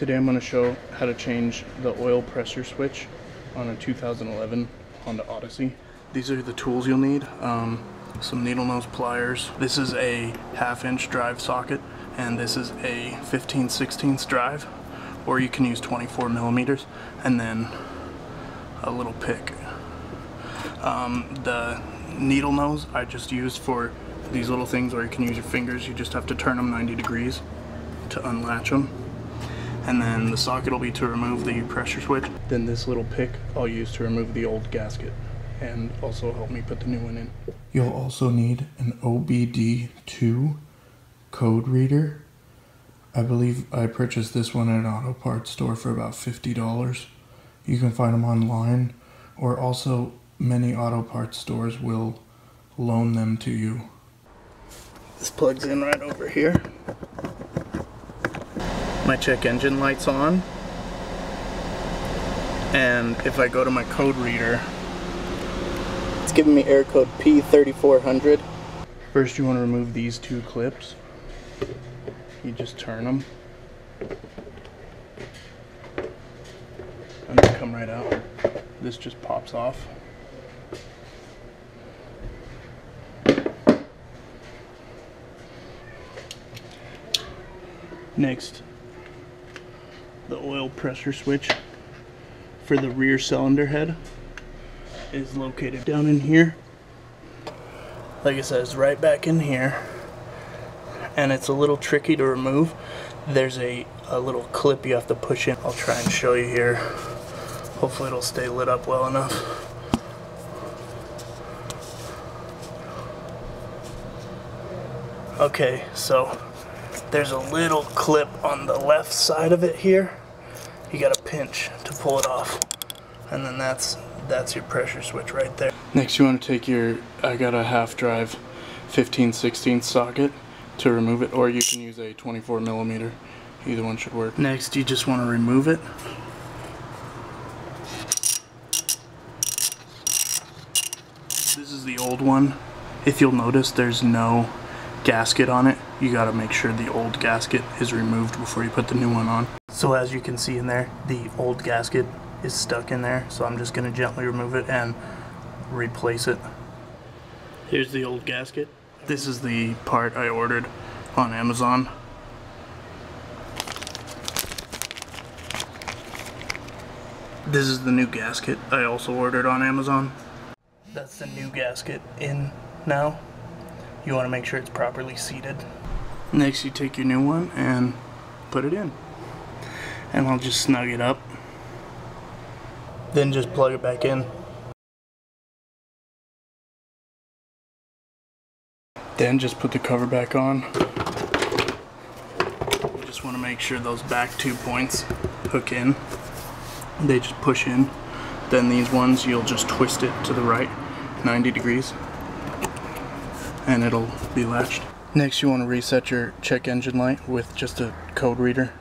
Today I'm going to show how to change the oil pressure switch on a 2011 Honda Odyssey. These are the tools you'll need. Um, some needle nose pliers. This is a half inch drive socket and this is a 15 16 drive or you can use 24 millimeters and then a little pick. Um, the needle nose I just used for these little things or you can use your fingers. You just have to turn them 90 degrees to unlatch them. And then the socket will be to remove the pressure switch. Then this little pick I'll use to remove the old gasket and also help me put the new one in. You'll also need an OBD2 code reader. I believe I purchased this one at an auto parts store for about $50. You can find them online or also many auto parts stores will loan them to you. This plugs in right over here. My check engine light's on. And if I go to my code reader, it's giving me error code P3400. First you want to remove these two clips. You just turn them. And they come right out. This just pops off. Next, the oil pressure switch for the rear cylinder head is located down in here. Like I said, it's right back in here. And it's a little tricky to remove. There's a, a little clip you have to push in. I'll try and show you here. Hopefully it'll stay lit up well enough. Okay, so there's a little clip on the left side of it here. You gotta pinch to pull it off. And then that's that's your pressure switch right there. Next you want to take your, I got a half drive 15 16 socket to remove it or you can use a 24 millimeter. Either one should work. Next you just want to remove it. This is the old one. If you'll notice there's no gasket on it, you got to make sure the old gasket is removed before you put the new one on. So as you can see in there, the old gasket is stuck in there. So I'm just going to gently remove it and replace it. Here's the old gasket. This is the part I ordered on Amazon. This is the new gasket I also ordered on Amazon. That's the new gasket in now you want to make sure it's properly seated. Next you take your new one and put it in. And I'll just snug it up. Then just plug it back in. Then just put the cover back on. You just want to make sure those back two points hook in. They just push in. Then these ones you'll just twist it to the right 90 degrees and it'll be latched. Next you want to reset your check engine light with just a code reader